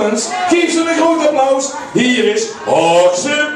Jongens, geef ze een groot applaus. Hier is Horse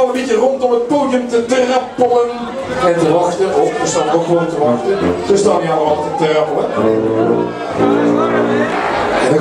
Allemaal een beetje rondom het podium te trappelen en te wachten. Oh, we staan ook gewoon te wachten. Ze staan niet allemaal te trappelen. En dan